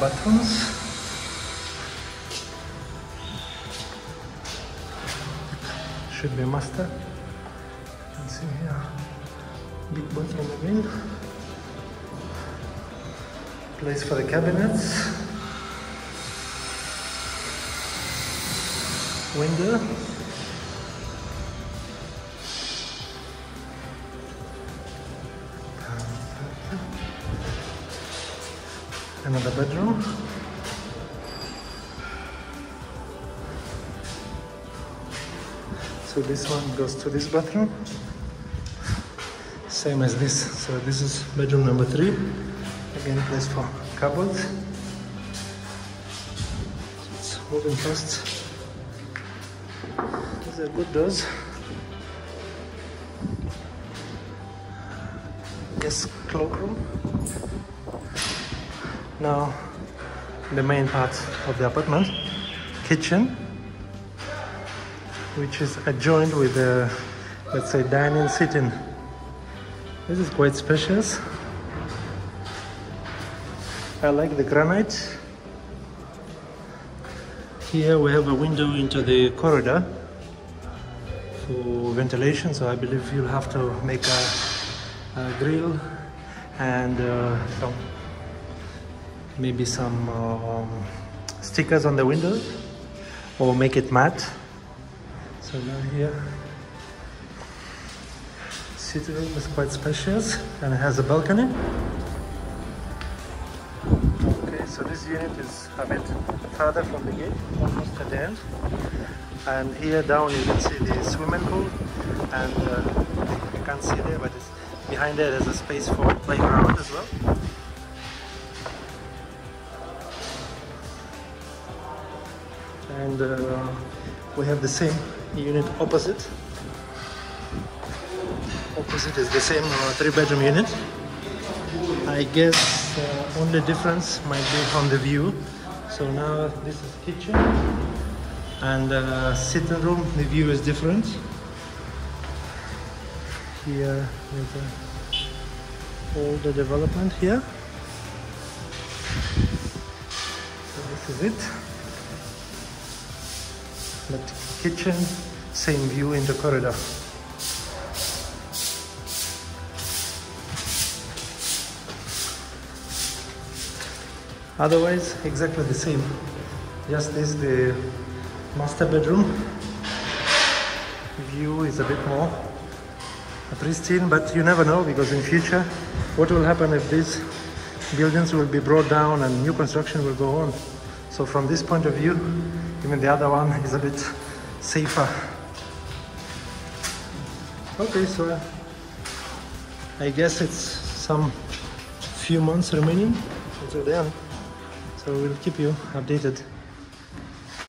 bathrooms. Should be master. You can see here, big bathroom again. Place for the cabinets. Window. Another bedroom. So this one goes to this bathroom. Same as this. So this is bedroom number three. Again, place for cupboards. It's moving fast. These are good doors. Yes, cloakroom. Now, the main part of the apartment, kitchen, which is adjoined with the, let's say, dining sitting. This is quite spacious. I like the granite. Here we have a window into the corridor for ventilation, so I believe you'll have to make a, a grill and uh, some maybe some um, stickers on the windows or make it matte. So now here, sitting room is quite spacious and it has a balcony. Okay, so this unit is a bit further from the gate, almost at the end. And here down you can see the swimming pool and uh, you can't see there but behind there there's a space for playground as well. And uh, we have the same unit opposite. Opposite is the same uh, three bedroom unit. I guess uh, only difference might be from the view. So now this is kitchen and uh, sitting room the view is different. Here is uh, all the development here. So this is it but kitchen, same view in the corridor. Otherwise, exactly the same. Just this, the master bedroom. View is a bit more pristine, but you never know because in future, what will happen if these buildings will be brought down and new construction will go on. So from this point of view, even the other one is a bit safer. Okay, so uh, I guess it's some few months remaining until then. So we'll keep you updated.